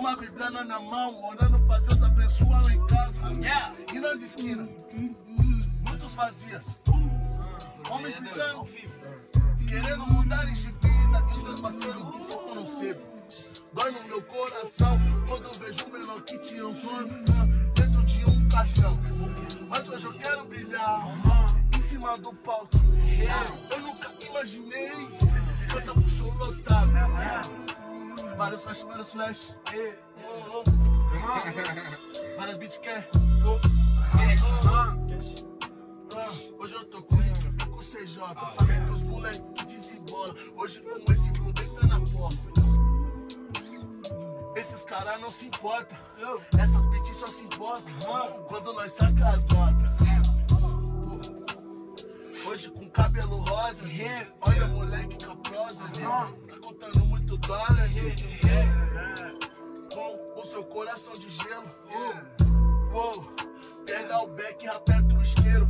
uma bíblia na mão, orando pra Deus abençoar lá em casa. E nas esquinas, muitos vazias. Homens pensando, querendo mudar de vida. E os meus parceiros que só foram cedo. Dói no meu coração quando eu vejo um menor que tinha um sonho dentro de um caixão. Mas hoje eu quero brilhar em cima do palco. Eu nunca imaginei cantar pro show lotado. Vários flash, vários flash. Oh, oh. Várias beats quer. Ah, hoje eu tô com o equipe com CJ. Sabe que os moleques desembola. Hoje com esse entra na porta. Esses caras não se importam. Essas beats só se importam quando nós saca as notas. Hoje com cabelo rosa, olha moleque caprosa, tá contando muito dólar. Com o seu coração de gelo. Uou, pega o beck e aperta o isqueiro.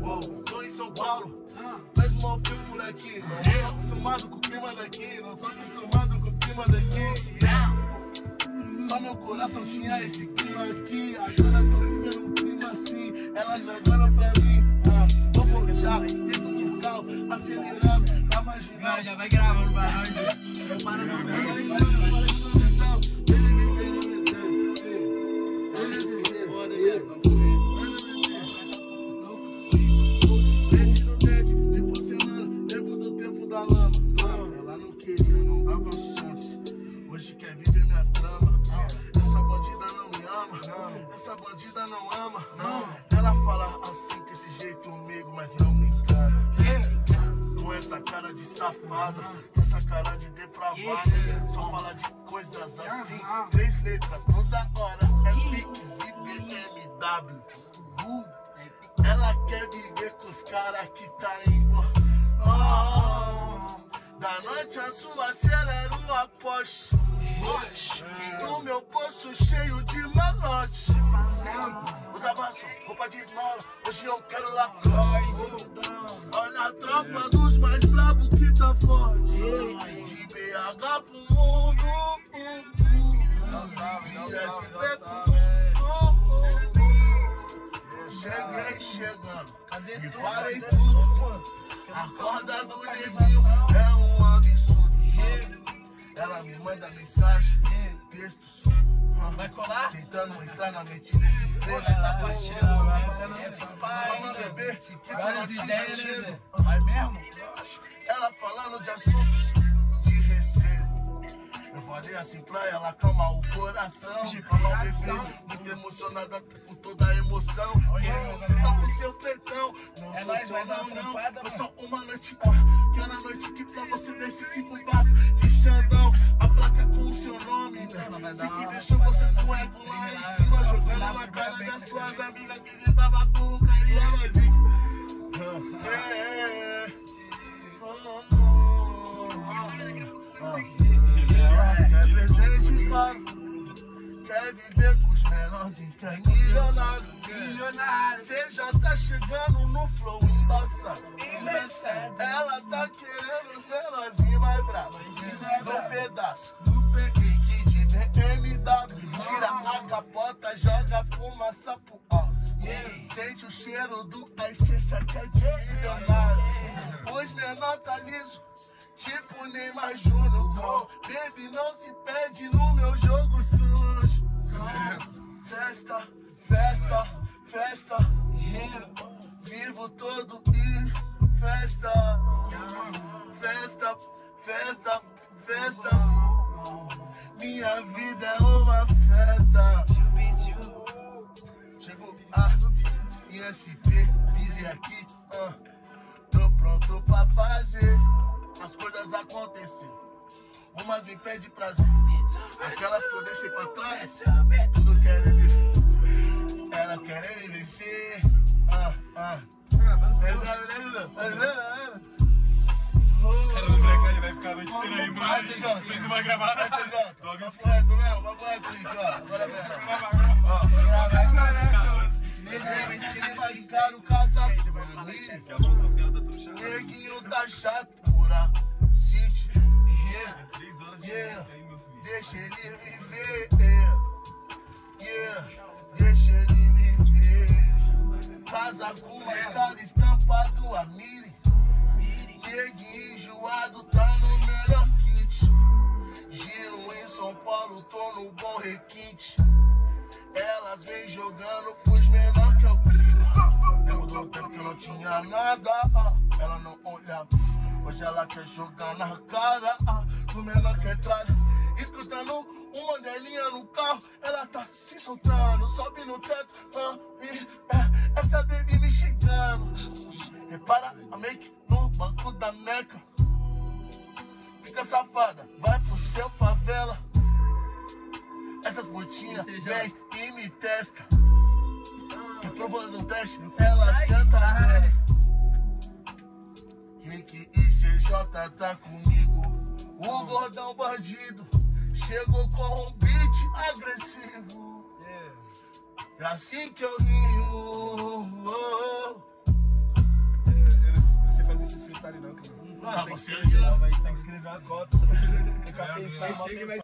Uou, tô em São Paulo, mas mal frio por aqui. Não sou acostumado com o clima daqui, não sou acostumado com o clima daqui. Só meu coração tinha esse clima aqui. Agora tô vivendo um clima assim. Ela jogando pra mim. Já vai gravando pra nós? Não para não, não trama. Essa bandida não ama. Não. Ela fala assim, com esse jeito comigo, mas não me essa cara de safada, essa cara de depravada. Só fala de coisas assim. Três letras toda hora. É Pix e BMW. Ela quer viver com os caras que tá indo. Oh, da noite a sua acelera uma Porsche. E o meu bolso cheio de malote. Usava só roupa de esmola, hoje eu quero lá. Olha a tropa dos mais bravos que tá forte. De BH pro mundo. De SP pro mundo. Cheguei chegando e parei tudo. A corda do neguinho é um absurdo. Ela me manda mensagem, texto só. Vai colar? Tentando entrar na mente desse. Tá partilhando, tentando se pai. Vamos beber, que Várias não ideias, né? Vai mesmo? Ela falando de assuntos de receio. Eu falei assim pra ela acalmar o coração. Pra não beber, muito emocionada com toda a emoção. Querendo sentar pro seu pretão. Não É seu vai dar não, não. mano. só uma noite, ah, aquela noite que pra você desse tipo bafo de Xandão. A placa com o seu nome, né? Sei que deixou você com ego lá em cima, jogando na cara das suas amigas que já tava com o carinha vazio. É, é, é. Quer presente, claro. Quer viver com os menorzinhos, quer milionário. Milionário. Cê já tá chegando no flow embaçado. Ela tá querendo os menorzinhos mais bravos. No pedaço. Kick de BMW. Tira a capota, joga fumaça pro alto. Sente o cheiro do a essência que é de milionário. Os menor tá liso. Tipo Neymar Júnior, baby não se perde no meu jogo sujo. Festa, festa, festa, vivo todo e festa, festa, festa, festa. Minha vida é uma festa. Chegou a ISP, Busy aqui, ah. Tô pronto pra fazer as coisas acontecer. Umas me pedem prazer, aquelas que eu deixei pra trás, tudo querem me Elas querem me vencer. Ah, ah. Mas sabe, né, Dudu? Mas era, era. Cara, o André, ele vai ficar a noite inteira aí, mano. Vai, CJ. Fez uma gravada. Logo em Papo reto mesmo, papo reto, Link, ó. Agora. Ó, vai ficar no os caras chato. Neguinho tá chato, Deixa ele viver. Yeah, deixa ele viver. Casa com uma cara estampado a mire. Neguinho enjoado tá no melhor kit. Giro em São Paulo, tô no bom requinte. Elas vêm jogando pros menor que eu crio. Lembro do tempo que eu não tinha nada, ah, ela não olhava. Hoje ela quer jogar na cara menor que é tralha. Escutando uma delinha no carro, ela tá se soltando, sobe no teto. ah, e, é, essa baby me xingando. Repara a make no banco da Meca. Fica safada, vai pro seu favela. Essas botinhas vem e me testa. E provando um teste, ela senta nela. Rick e CJ tá comigo. O gordão bandido chegou com um beat agressivo. É assim que eu rimo. oh. Eu não sei fazer esse freestyle não, cara. Ah, você Tem que escrever uma cota. Tem que pensar, Chega e vai